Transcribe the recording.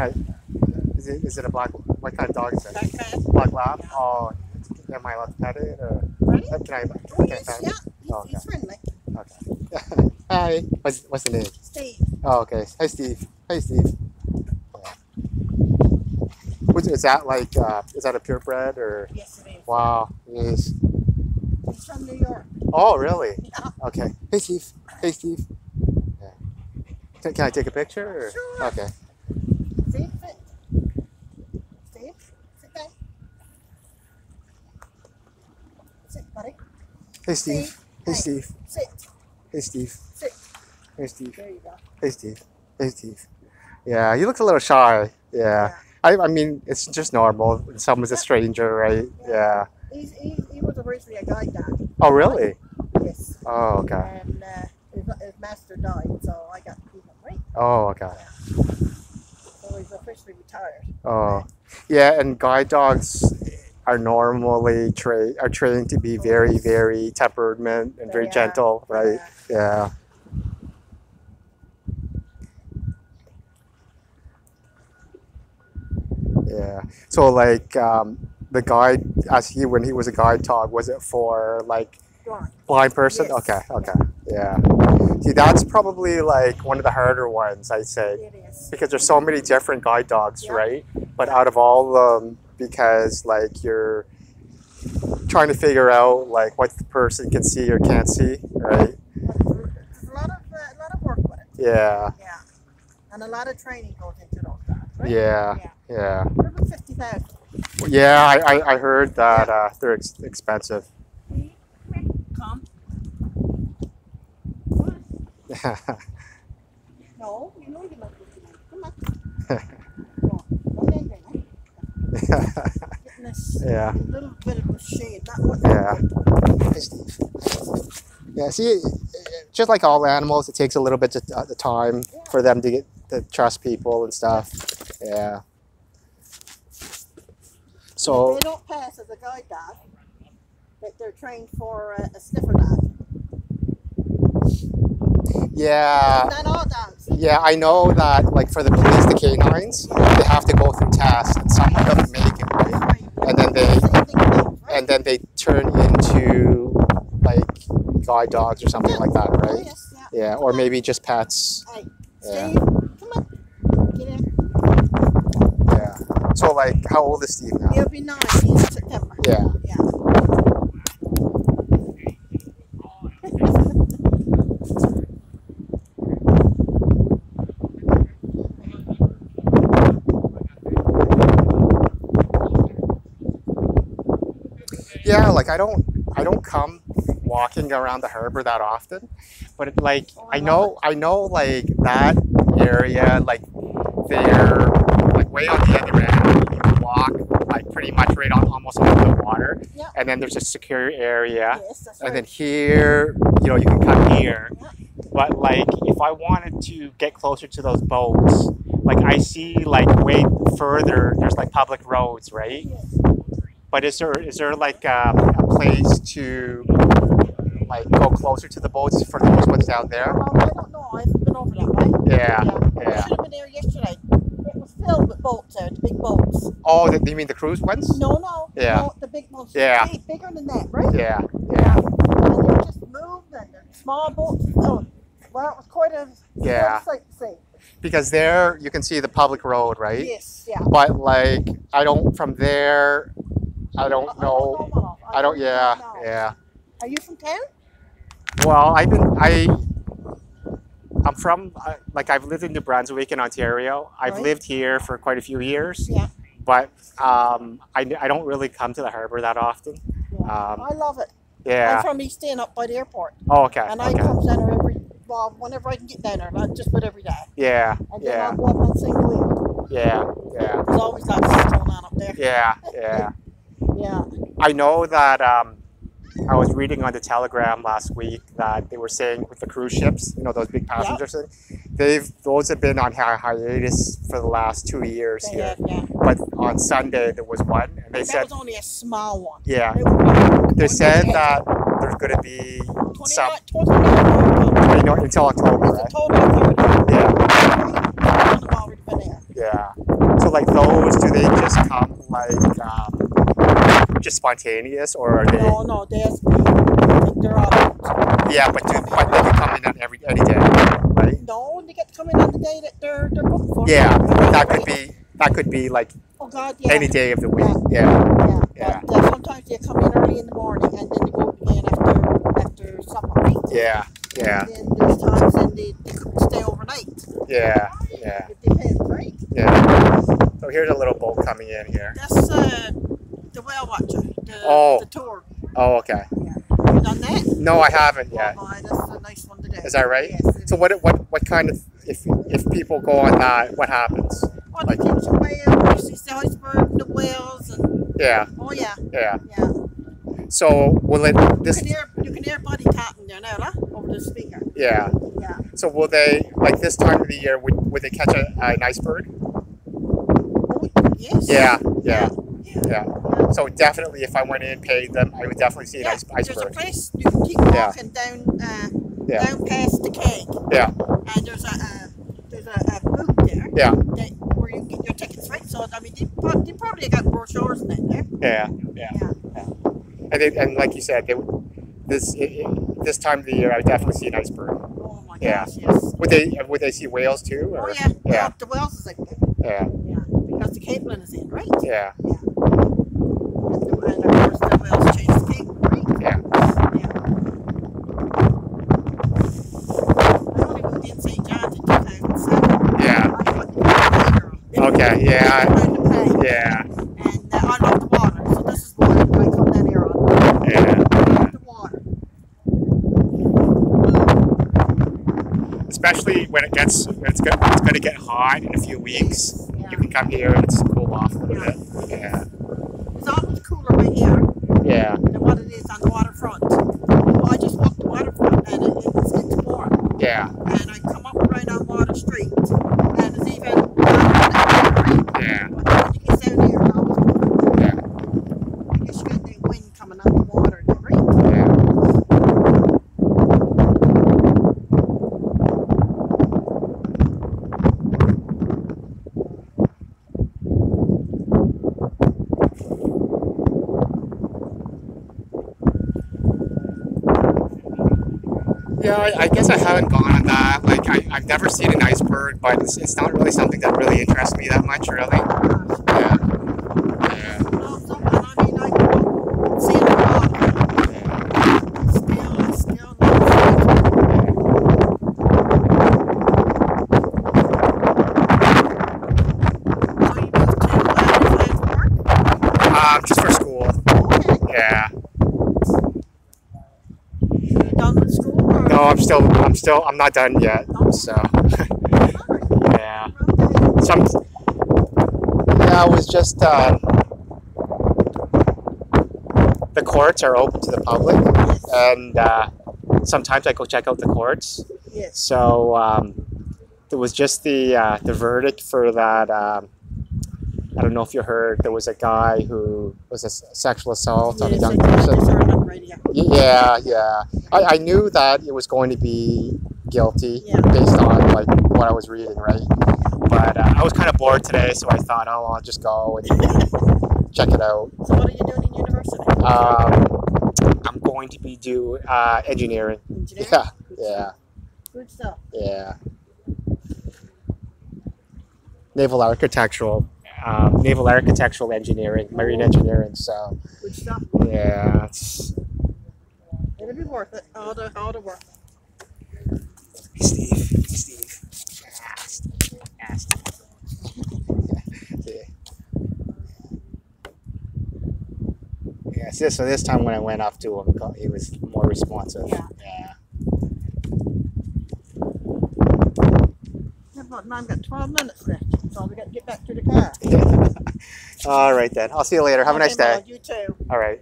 I? Is it is it a black? What kind of dog is it? That kind. Black lab. Oh, am I allowed to pet it or Ready? uh, can I? Oh, Can I pet yeah. it? He's, Oh, he's friendly. Okay. Hi. What's what's the name? Steve. Oh, okay. Hi, Steve. Hey, Steve. Yeah. Is that like? Uh, is that a purebred or? Yes, it is. Wow. It is. He's from New York. Oh, really? Yeah. Okay. Hey, Steve. Hey, Steve. Yeah. Can, can I take a picture? Or? Sure. Okay. Steve, sit. Steve, sit down. Sit, buddy. Hey, Steve. Hey. Steve. Sit. Hey, Steve. Sit. Hey, Steve. There you go. Hey, Steve. Hey, Steve. Yeah, you look a little shy. Yeah. I, I mean, it's just normal. when Someone's a stranger, right? Yeah. He's, he, he was originally a guide dog. Oh, really? Yes. Oh, okay. And uh, his, his master died, so I got to keep him, right? Oh, okay. He's retired. Oh, yeah. And guide dogs are normally trained are trained to be very, very temperament and very Yeah. gentle, right? Uh, Yeah. Yeah. So like um, the guide as he when he was a guide dog, was it for like blind. blind person? Yes. Okay, okay. Yeah. See that's probably like one of the harder ones I'd say. It is. Because there's so many different guide dogs, Yeah. right? But out of all of them, because like you're trying to figure out like what the person can see or can't see, right? There's a lot of, uh, a lot of work with it. Yeah, Yeah. And a lot of training goes into those dogs, right? yeah, Yeah. yeah. 50,000? Yeah, I, I, I heard that uh, they're ex- expensive. No, you know you're not looking at it. Come on. Come on. Go there, now. Getting this yeah, little bit of a shade. Not what yeah. Yeah, see, just like all animals, it takes a little bit of uh, the time for them to get to trust people and stuff. Yeah. If So, they don't pass as a guide dog, that they're trained for uh, a sniffer dog. Yeah, Not all dogs. yeah, I know that, like for the police, the canines, they have to go through tests, and some of them make it, right? Oh right. And then they, Same thing with dogs, right? and then they turn into like guide dogs or something like that, Oh, right? yes, yeah. Yeah, or maybe just pets. Hey, Yeah. Come on. Get in. Yeah. So, like, how old is Steve now? He'll be nine in September. Yeah. Yeah. Yeah, like I don't, I don't come walking around the harbor that often, but it, like Oh, I know, I know, like that area, like they're like way on the other end. You can walk like pretty much right on almost on the water, Yeah. and then there's a secure area, Yes, and right. then here, you know, you can come here. Yeah. But like, if I wanted to get closer to those boats, like I see like way further, there's like public roads, right? Yes. But is there is there like um, a place to like go closer to the boats for those ones down there? Well, I don't know. I haven't been over that way. Yeah, I yeah. should have been there yesterday. It was filled with boats there, the big boats. Oh, the, you mean the cruise ones? No, no. Yeah. No, the big boats. Yeah. Way bigger than that, right? Yeah, yeah, And they're just moved and the small boats. Oh, well, it was quite a Yeah. quite a sight to see. because there you can see the public road, right? Yes, yeah. But like, I don't from there. I don't know. know. I don't. Yeah, yeah. Are you from town? Well, I've been I. I'm from uh, like I've lived in New Brunswick in Ontario. I've Right. lived here for quite a few years. Yeah. But um, I, I don't really come to the harbor that often. Yeah. Um, I love it. Yeah. I'm from East End up by the airport. Oh, okay. And I Okay. come down there every, well, whenever I can get down there, not just about every day. Yeah. And then Yeah. I'll go up on. Louis. Yeah. Yeah. There's always lots of going on up there. Yeah. Yeah. Yeah. I know that um, I was reading on the Telegram last week that they were saying with the cruise ships, you know, those big passenger things, they've those have been on hi- hiatus for the last two years They here. had, yeah. But on Sunday there was one, and they that said, was only a small one. yeah, they said that there's going to be 29, some 29, you know, until October, right? 30. Yeah. I've already been there. Yeah. those do they just come like um, just spontaneous or are they? No, no, there's I think they're Yeah, but do, but they can come in on every any day, right? no, they get to come in on the day that they're they're booked for. Yeah, that could be that could be like Oh God, yeah. any day of the week. Yeah, Yeah, Yeah. but uh, sometimes they come in early in the morning and then they go again after after supper, yeah, yeah, And then there's times then they, they stay overnight. yeah, yeah, It depends, right? yeah. So here's a little boat coming in here. That's uh, the whale watcher, the, Oh. the tour. Oh, okay. Have you done that? No, I haven't yet. Oh my, that's a nice one to do. Is that right? Yes. So what what what kind of if if people go on that, what happens? Oh, they teach the whales, you see the iceberg the whales, and Yeah, oh yeah, yeah. yeah. So will it You this? can hear you can hear Buddy tapping there now, huh? Over the speaker. Yeah. Yeah. So will they like this time of the year? Would would they catch a, an iceberg? Oh yes. Yeah, yeah, Yeah. yeah. So definitely, if I went in, and paid them, I would definitely see an Yeah, ice, There's a iceberg. place you can keep Yeah. walking down, uh, Yeah. down past the keg. Yeah. And there's a, uh, there's a, a booth there. Yeah. That, where you can get your tickets, right? So I mean, they, they probably got brochures in there. Yeah, yeah. Yeah. And they, and like you said, they this it, it, this time of the year, I would definitely see an iceberg. Oh my Yeah. gosh, yes. Would they would they see whales too? Oh Or? yeah. Yeah. Well, the Wells is like. Yeah. Yeah. Because the capelin is in, right? Yeah. The, and of course the Wells changed the capelin, right? Yeah. I only moved in St. John's in 2007. Yeah. I the Okay. Yeah. Around the plane. Yeah. And uh, I love the water, so this is why I come down here on. Yeah. I the water. Especially when it gets when it's go, it's going to get hot in a few weeks. Yeah. You can come here and it's cool off a little bit. Yeah. Right here Yeah. than what it is on the waterfront. Well, I just walked the waterfront and it, it's, it's warm. Yeah. And I come up right on Water Street and it's even warmer Yeah. But when you get down here, it's always cool. Yeah. I guess you got that wind coming on the water, though, right? Yeah. Yeah, I, I guess I haven't gone on that. Like, I, I've never seen an iceberg, but it's, it's not really something that really interests me that much, really. Gosh. Yeah. Yeah. No, someone, I mean, I go see it walk. Still, I still not So you moved to Adams Park? Um, just for school. Okay. Yeah. You done with school? Or? No, I'm still, I'm still, I'm not done yet. So, yeah. Okay. Some, yeah, it was just, uh, the courts are open to the public, and uh, sometimes I go check out the courts. Yes. So um, there was just the uh, the verdict for that. Um, I don't know if you heard. There was a guy who was a sexual assault on a young I person. I just heard on the radio. Y- Yeah, yeah. I, I knew that it was going to be guilty Yeah. based on like what I was reading, right? But uh, I was kind of bored today, so I thought, oh, I'll just go and check it out. So what are you doing in university? Um, I'm going to be do uh, engineering. Engineering? Yeah, Good yeah, stuff. Good stuff. yeah. Naval architectural, um, naval architectural engineering, marine engineering. So Good stuff. yeah, it's, It'll be worth it. All the all the work. Hey, Steve. Hey, Steve. Ah, Steve. Ah, Steve. yeah. Yeah, so, so this time when I went up to him, he was more responsive. Yeah. Yeah. Yeah, but now I've got 12 minutes left, so we got to get back to the car. All right then. I'll see you later. Have a nice day. well, You too. All right.